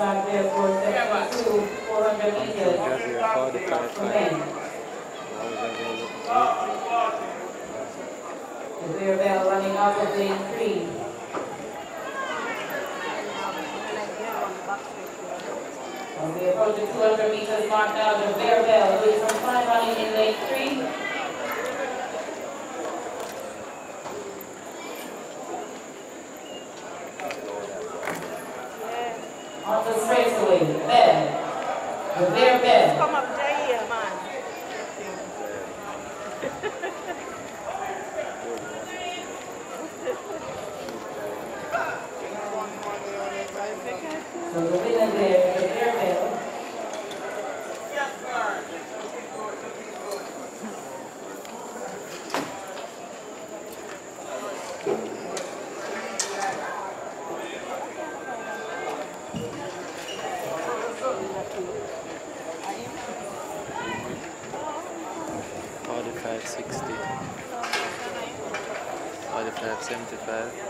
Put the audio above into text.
start therefore seventy-two, four hundred meters men. The bear bell running out of lane three. We approach the two hundred meters mark now, Javere Bell, who is from five running in lane three. On the bell, Javere Bell. Come up there, man. So there, Javere Bell. Forty-five, sixty. Forty-five, seventy-five.